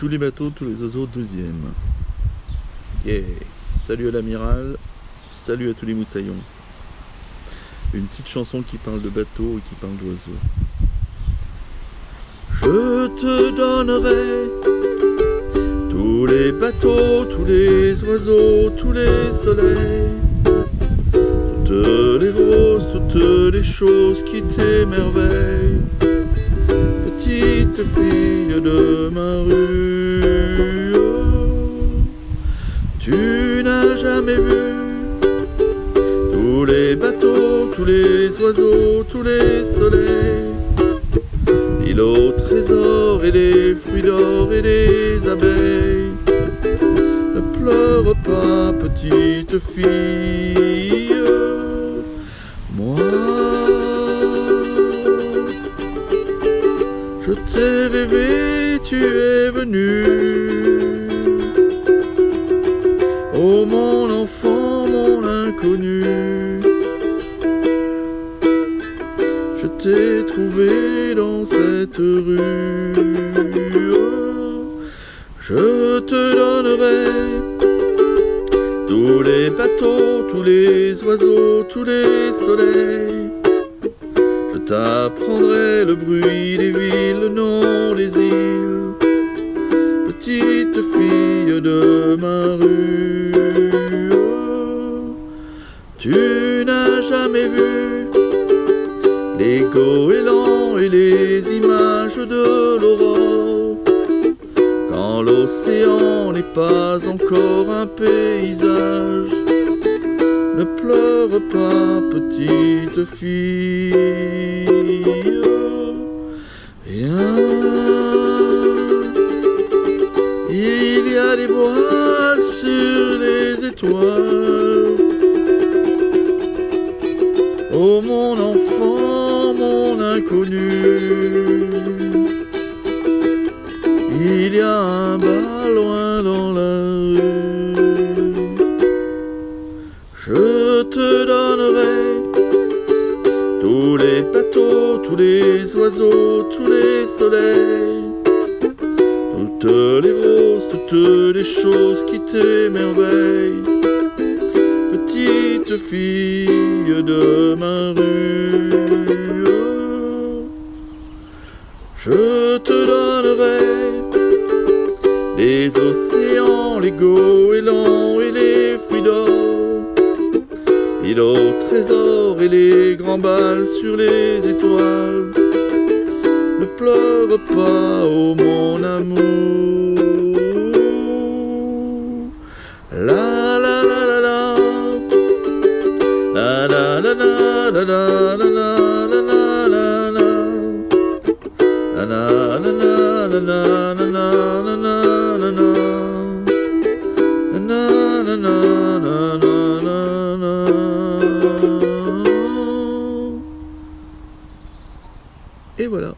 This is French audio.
Tous les bateaux, tous les oiseaux, deuxième. Yeah. Salut à l'amiral, salut à tous les moussaillons. Une petite chanson qui parle de bateaux et qui parle d'oiseaux. Je te donnerai tous les bateaux, tous les oiseaux, tous les soleils, toutes les roses, toutes les choses qui t'émerveillent. Jamais vu tous les bateaux, tous les oiseaux, tous les soleils l'île au trésor et les fruits d'or et les abeilles. Ne pleure pas, petite fille, moi. Je t'ai rêvé, tu es venu. Oh mon enfant, mon inconnu. Je t'ai trouvé dans cette rue. Je te donnerai tous les bateaux, tous les oiseaux, tous les soleils. Je t'apprendrai le bruit des villes, le nom des îles. Petite fille de ma rue, tu n'as jamais vu les goélands et les images de l'aurore. Quand l'océan n'est pas encore un paysage, ne pleure pas, petite fille. Il y a des voiles sur les étoiles. Oh mon enfant, mon inconnu, il y a un bas loin dans la rue. Je te donnerai tous les bateaux, tous les oiseaux, tous les soleils, toutes les roses, toutes les choses qui t'émerveillent fille de ma rue. Je te donnerai les océans, les goélands et les fruits d'or, l'île au trésor et les grands bals sur les étoiles. Ne pleure pas, oh mon amour. Et voilà.